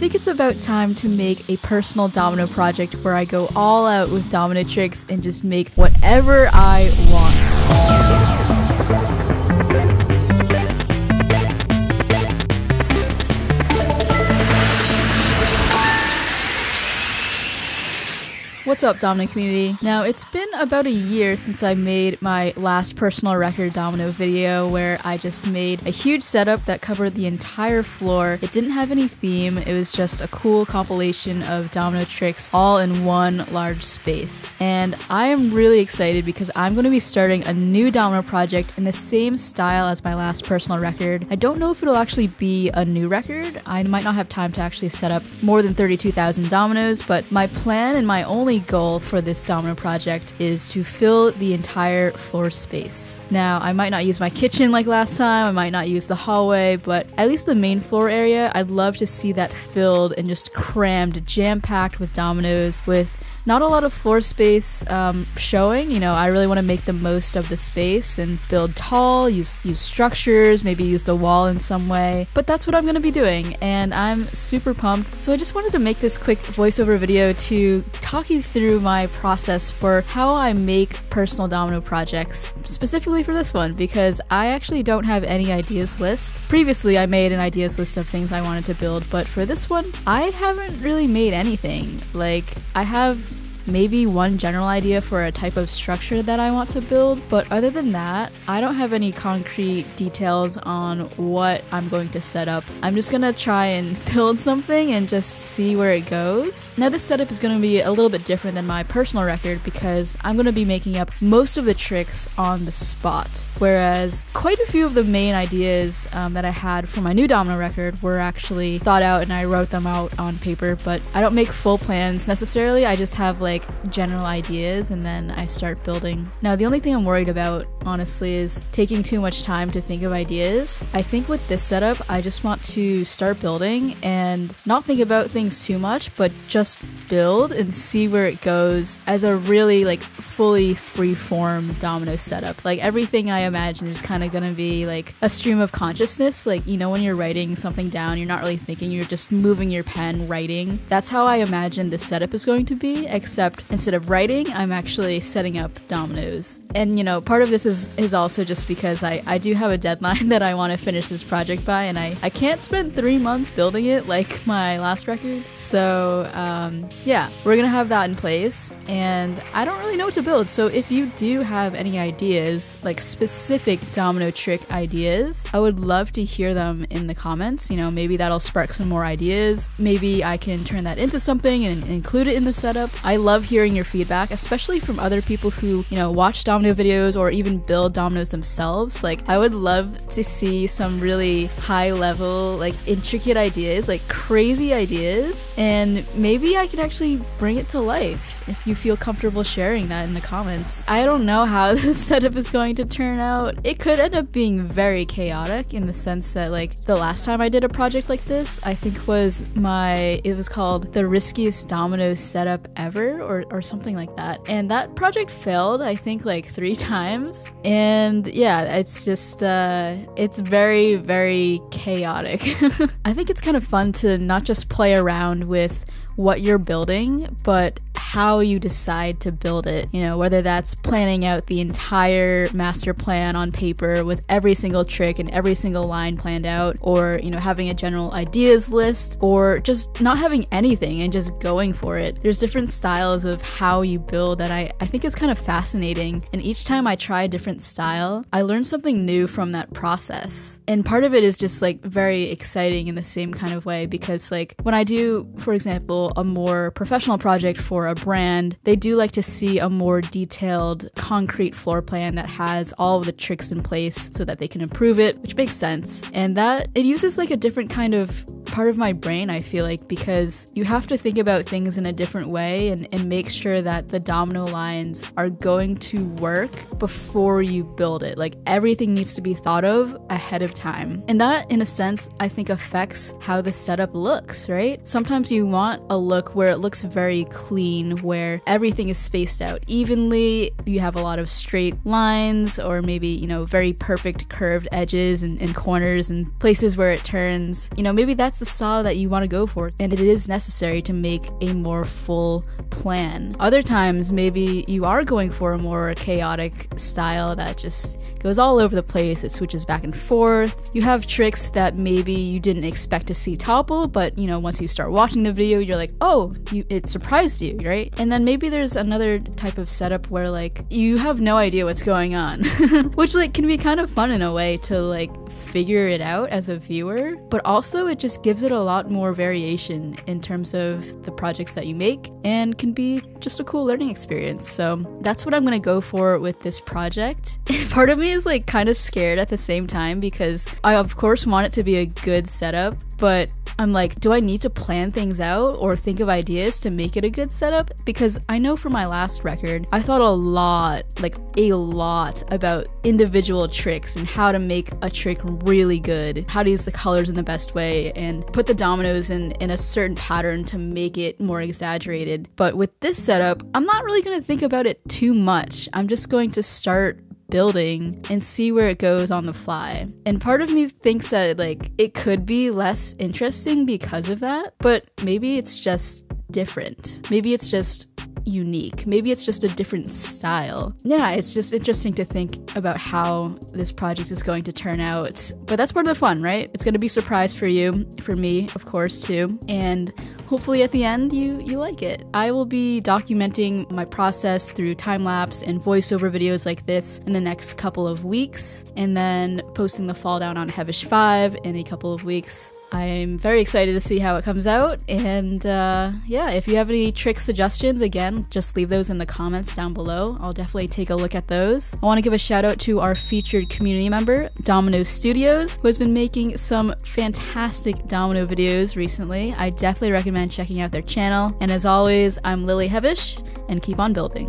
think it's about time to make a personal domino project where I go all out with domino tricks and just make whatever I want. What's up, Domino community? Now, it's been about a year since I made my last personal record domino video where I just made a huge setup that covered the entire floor. It didn't have any theme, it was just a cool compilation of domino tricks all in one large space. And I am really excited because I'm going to be starting a new domino project in the same style as my last personal record. I don't know if it'll actually be a new record. I might not have time to actually set up more than 32,000 dominoes, but my plan and my only goal for this domino project is to fill the entire floor space. Now, I might not use my kitchen like last time, I might not use the hallway, but at least the main floor area, I'd love to see that filled and just crammed, jam packed with dominoes, with not a lot of floor space um, showing. You know, I really want to make the most of the space and build tall, use use structures, maybe use the wall in some way. But that's what I'm going to be doing, and I'm super pumped. So I just wanted to make this quick voiceover video to talk you through my process for how I make personal domino projects, specifically for this one, because I actually don't have any ideas list. Previously, I made an ideas list of things I wanted to build, but for this one, I haven't really made anything. Like, I have maybe one general idea for a type of structure that I want to build, but other than that, I don't have any concrete details on what I'm going to set up. I'm just gonna try and build something and just see where it goes. Now, this setup is gonna be a little bit different than my personal record because I'm gonna be making up most of the tricks on the spot, whereas quite a few of the main ideas um, that I had for my new domino record were actually thought out and I wrote them out on paper, but I don't make full plans necessarily. I just have like like general ideas and then I start building. Now, the only thing I'm worried about, honestly, is taking too much time to think of ideas. I think with this setup, I just want to start building and not think about things too much, but just build and see where it goes as a really like fully free form domino setup. Like everything I imagine is kind of gonna be like a stream of consciousness. Like, you know, when you're writing something down, you're not really thinking, you're just moving your pen, writing. That's how I imagine this setup is going to be, except except instead of writing, I'm actually setting up dominoes. And you know, part of this is is also just because I, I do have a deadline that I want to finish this project by, and I, I can't spend three months building it like my last record. So um, yeah, we're gonna have that in place, and I don't really know what to build. So if you do have any ideas, like specific domino trick ideas, I would love to hear them in the comments. You know, maybe that'll spark some more ideas. Maybe I can turn that into something and include it in the setup. I love love hearing your feedback, especially from other people who, you know, watch domino videos or even build dominoes themselves. Like, I would love to see some really high level, like intricate ideas, like crazy ideas, and maybe I could actually bring it to life if you feel comfortable sharing that in the comments. I don't know how this setup is going to turn out. It could end up being very chaotic in the sense that, like, the last time I did a project like this, I think was my, it was called the riskiest domino setup ever or, or something like that. And that project failed, I think, like three times. And yeah, it's just, uh, it's very, very chaotic. I think it's kind of fun to not just play around with what you're building, but how you decide to build it. You know, whether that's planning out the entire master plan on paper with every single trick and every single line planned out, or, you know, having a general ideas list, or just not having anything and just going for it. There's different styles of how you build that I, I think is kind of fascinating. And each time I try a different style, I learn something new from that process. And part of it is just like very exciting in the same kind of way because, like, when I do, for example, a more professional project for a brand, they do like to see a more detailed, concrete floor plan that has all of the tricks in place so that they can improve it, which makes sense. And that it uses like a different kind of part of my brain, I feel like, because you have to think about things in a different way and, and make sure that the domino lines are going to work before you build it. Like everything needs to be thought of ahead of time. And that, in a sense, I think affects how the setup looks, right? Sometimes you want a look where it looks very clean where everything is spaced out evenly. You have a lot of straight lines or maybe, you know, very perfect curved edges and, and corners and places where it turns. You know, maybe that's the style that you want to go for and it is necessary to make a more full plan. Other times, maybe you are going for a more chaotic style that just goes all over the place, it switches back and forth. You have tricks that maybe you didn't expect to see topple, but you know, once you start watching the video, you're like, oh, you, it surprised you, right? And then maybe there's another type of setup where like you have no idea what's going on, which like can be kind of fun in a way to like figure it out as a viewer, but also it just gives it a lot more variation in terms of the projects that you make and can be just a cool learning experience. So that's what I'm gonna go for with this project. Part of me is like kind of scared at the same time because I, of course, want it to be a good setup, but I'm like, do I need to plan things out or think of ideas to make it a good setup? Because I know for my last record, I thought a lot, like a lot, about individual tricks and how to make a trick really good, how to use the colors in the best way, and put the dominoes in, in a certain pattern to make it more exaggerated. But with this setup, I'm not really going to think about it too much. I'm just going to start building and see where it goes on the fly. And part of me thinks that like it could be less interesting because of that, but maybe it's just different. Maybe it's just unique. Maybe it's just a different style. Yeah, it's just interesting to think about how this project is going to turn out. But that's part of the fun, right? It's going to be surprise for you, for me, of course, too. And hopefully at the end you you like it. I will be documenting my process through time lapse and voiceover videos like this in the next couple of weeks and then posting the fall down on Hevesh 5 in a couple of weeks. I'm very excited to see how it comes out. And uh, yeah, if you have any trick suggestions, again, just leave those in the comments down below. I'll definitely take a look at those. I want to give a shout out to our featured community member, Domino Studios, who has been making some fantastic domino videos recently. I definitely recommend checking out their channel. And as always, I'm Lily Hevesh, and keep on building.